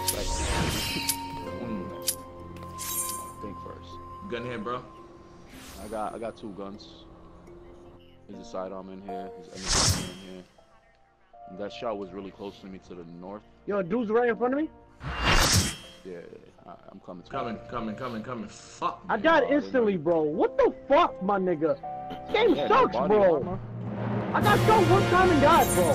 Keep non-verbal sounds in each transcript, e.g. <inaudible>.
for a second. mm. Think first. Gun here, bro. I got I got two guns. There's a sidearm in here. There's ammunition in here. And that shot was really close to me to the north. Yo, dude's right in front of me. Yeah, I, I'm coming. To Coming, coming, coming, coming. Fuck. I man. died instantly, bro. What the fuck, my nigga? This game Yeah, sucks, bro. armor. I got shot one time and died, bro.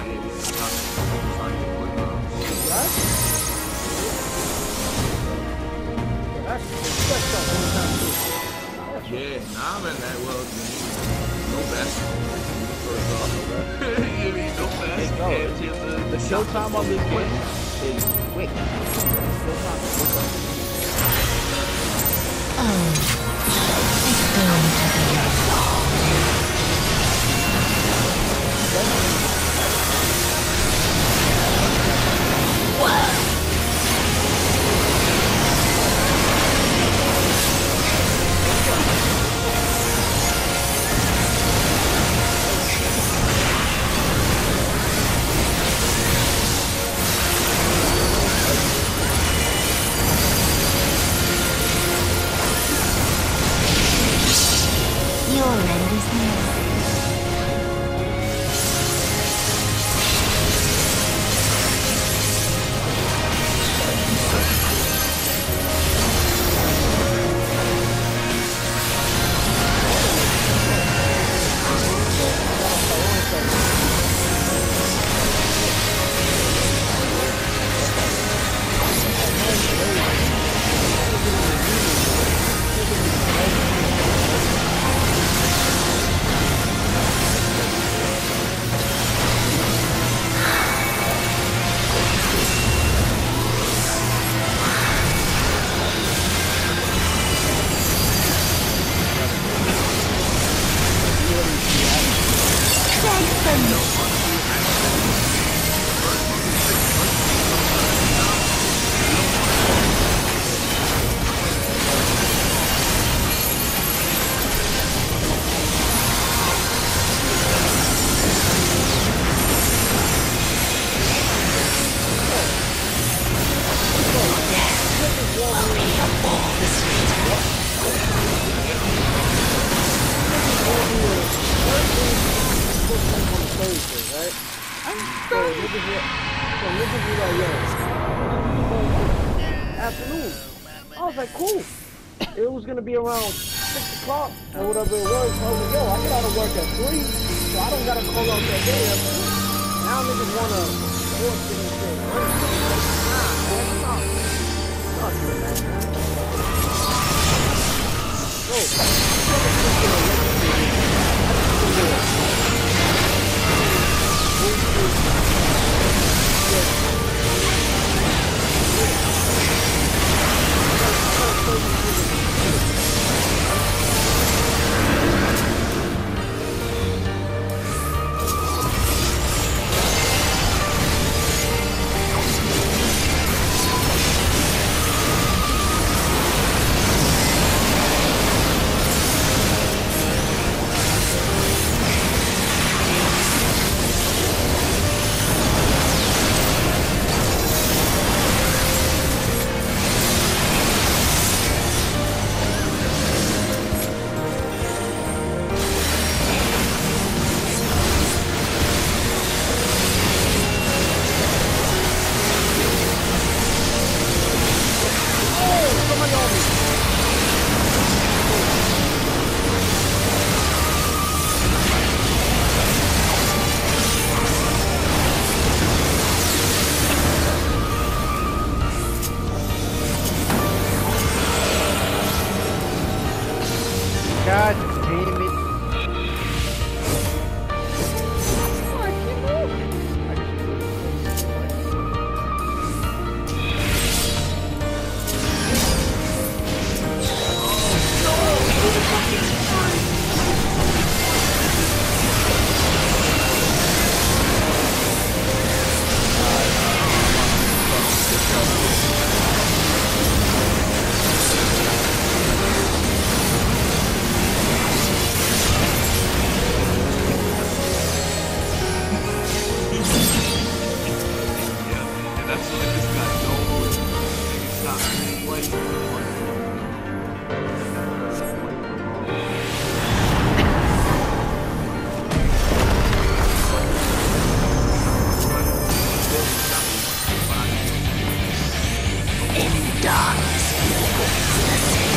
The shot. Trying to get one, Right? That's, that's shot too. Yeah, nah, man, that well, no best. First off, no best. The show time of this game is quick. Thursday, right? So niggas were, so niggas were like, yo, afternoon. I was like, cool. It was gonna be around six o'clock or whatever it was. I was like, yo, I get out of work at three, so I don't gotta call out that day. Now niggas wanna force it and shit. Nah, man, stop.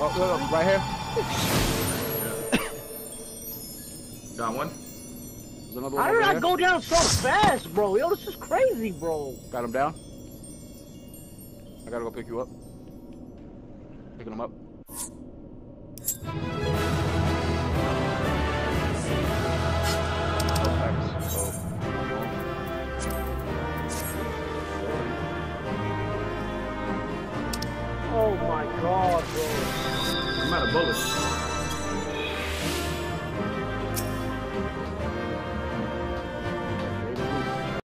Oh, look, look, right here. <coughs> Got one. There's another one How over did I here. go down so fast, bro? Yo, this is crazy, bro. Got him down. I gotta go pick you up. Picking him up.